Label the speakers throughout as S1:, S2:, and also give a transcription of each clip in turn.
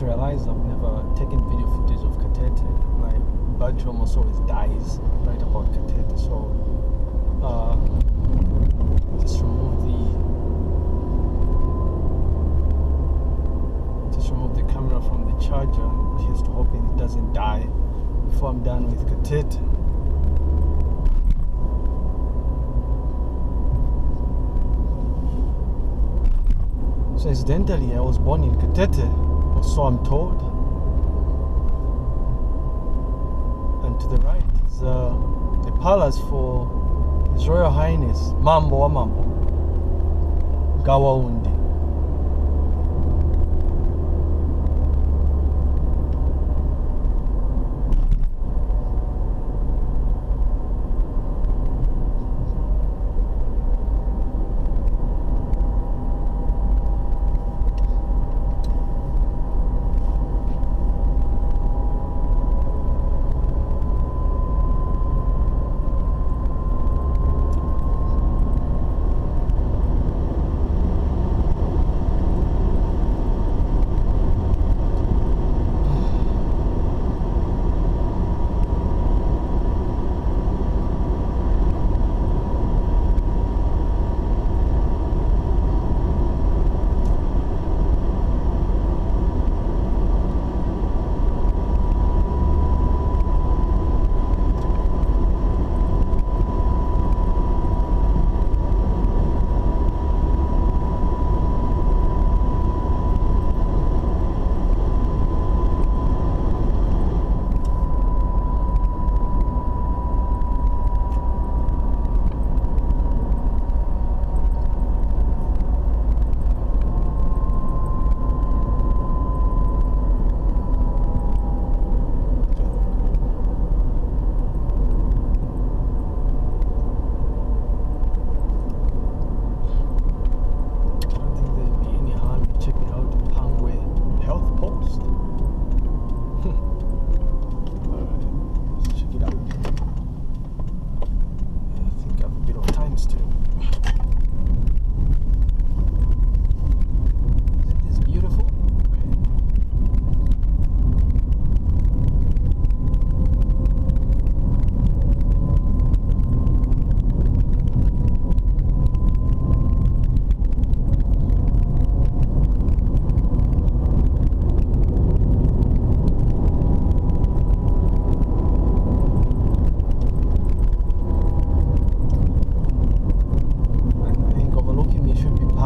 S1: just realized I've never taken video footage of Katete. My battery almost always dies right about Katete. So uh, just remove the just remove the camera from the charger to hoping it doesn't die before I'm done with Katete. So incidentally, I was born in Katete, so I'm told. And to the right is uh, the palace for His Royal Highness Mambo Mambo Gawa Undi.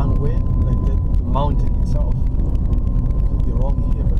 S1: one way, like the mountain itself. Could be wrong here,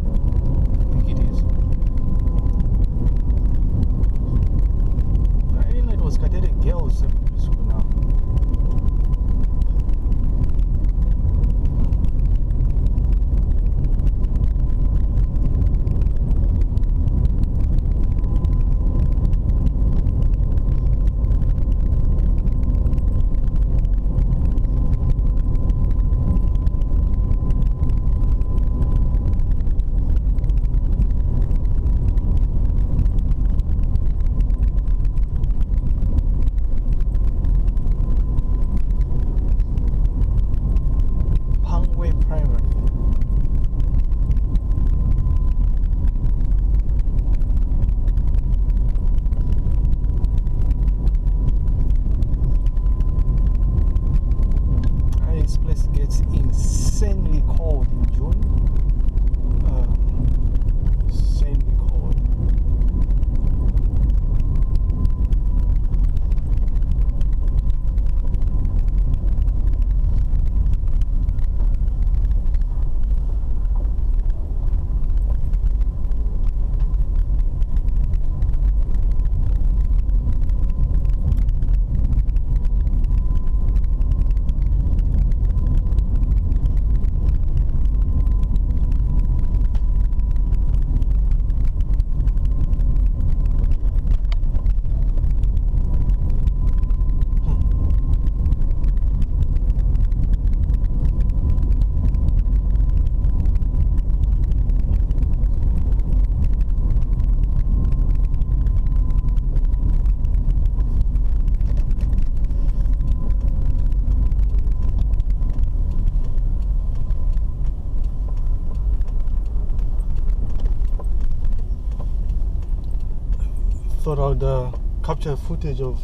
S1: thought I would uh, capture footage of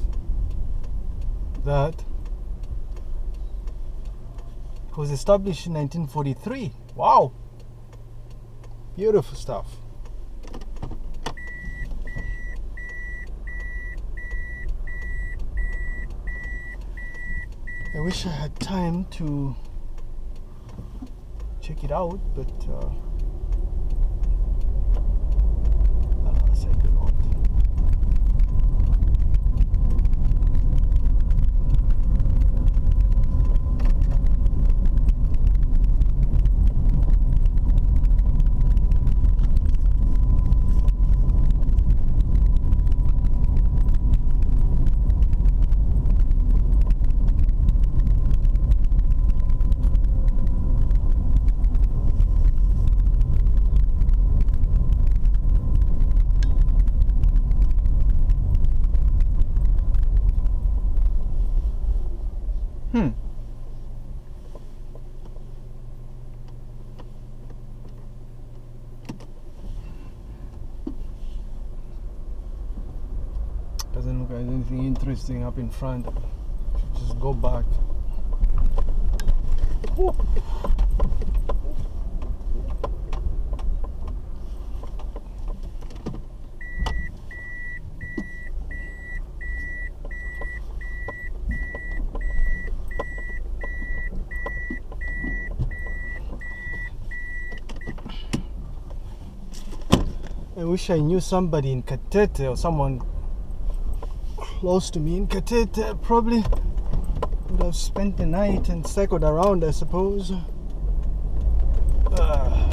S1: that. It was established in 1943. Wow! Beautiful stuff. I wish I had time to check it out, but uh, Doesn't anything interesting up in front. Just go back. Whew. I wish I knew somebody in Katete or someone close to me in Katete. Probably would have spent the night and cycled around, I suppose. Ah.